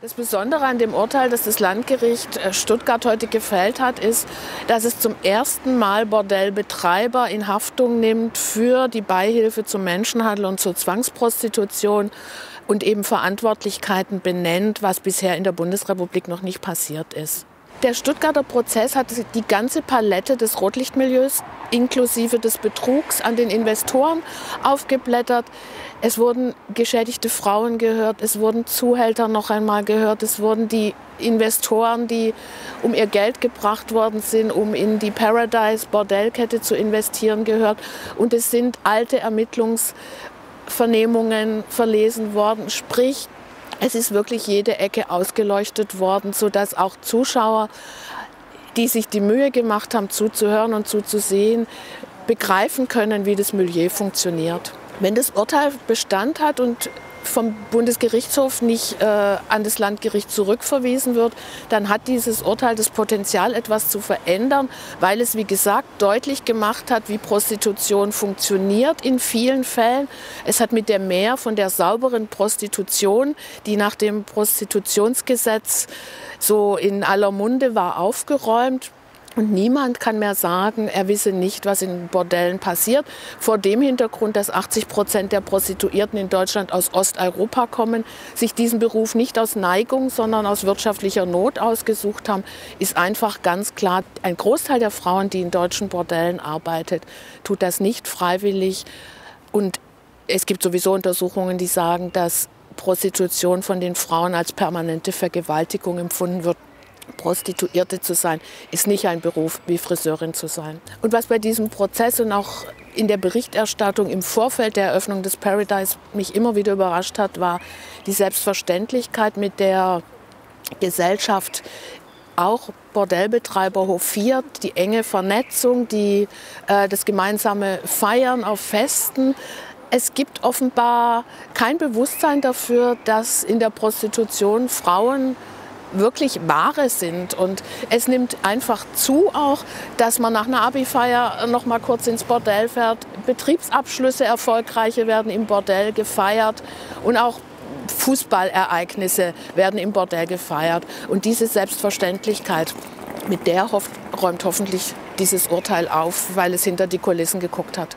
Das Besondere an dem Urteil, das das Landgericht äh, Stuttgart heute gefällt hat, ist, dass es zum ersten Mal Bordellbetreiber in Haftung nimmt für die Beihilfe zum Menschenhandel und zur Zwangsprostitution und eben Verantwortlichkeiten benennt, was bisher in der Bundesrepublik noch nicht passiert ist. Der Stuttgarter Prozess hat die ganze Palette des Rotlichtmilieus inklusive des Betrugs an den Investoren aufgeblättert. Es wurden geschädigte Frauen gehört, es wurden Zuhälter noch einmal gehört, es wurden die Investoren, die um ihr Geld gebracht worden sind, um in die Paradise Bordellkette zu investieren, gehört. Und es sind alte Ermittlungsvernehmungen verlesen worden, sprich es ist wirklich jede Ecke ausgeleuchtet worden, sodass auch Zuschauer, die sich die Mühe gemacht haben, zuzuhören und zuzusehen, begreifen können, wie das Milieu funktioniert. Wenn das Urteil Bestand hat und vom Bundesgerichtshof nicht äh, an das Landgericht zurückverwiesen wird, dann hat dieses Urteil das Potenzial, etwas zu verändern, weil es, wie gesagt, deutlich gemacht hat, wie Prostitution funktioniert in vielen Fällen. Es hat mit der Mehr von der sauberen Prostitution, die nach dem Prostitutionsgesetz so in aller Munde war, aufgeräumt. Und niemand kann mehr sagen, er wisse nicht, was in Bordellen passiert. Vor dem Hintergrund, dass 80 Prozent der Prostituierten in Deutschland aus Osteuropa kommen, sich diesen Beruf nicht aus Neigung, sondern aus wirtschaftlicher Not ausgesucht haben, ist einfach ganz klar, ein Großteil der Frauen, die in deutschen Bordellen arbeitet, tut das nicht freiwillig. Und es gibt sowieso Untersuchungen, die sagen, dass Prostitution von den Frauen als permanente Vergewaltigung empfunden wird. Prostituierte zu sein, ist nicht ein Beruf wie Friseurin zu sein. Und was bei diesem Prozess und auch in der Berichterstattung im Vorfeld der Eröffnung des Paradise mich immer wieder überrascht hat, war die Selbstverständlichkeit, mit der Gesellschaft auch Bordellbetreiber hofiert, die enge Vernetzung, die, äh, das gemeinsame Feiern auf Festen. Es gibt offenbar kein Bewusstsein dafür, dass in der Prostitution Frauen wirklich Ware sind. Und es nimmt einfach zu auch, dass man nach einer Abi-Feier noch mal kurz ins Bordell fährt. Betriebsabschlüsse erfolgreiche werden im Bordell gefeiert und auch Fußballereignisse werden im Bordell gefeiert. Und diese Selbstverständlichkeit, mit der hofft, räumt hoffentlich dieses Urteil auf, weil es hinter die Kulissen geguckt hat.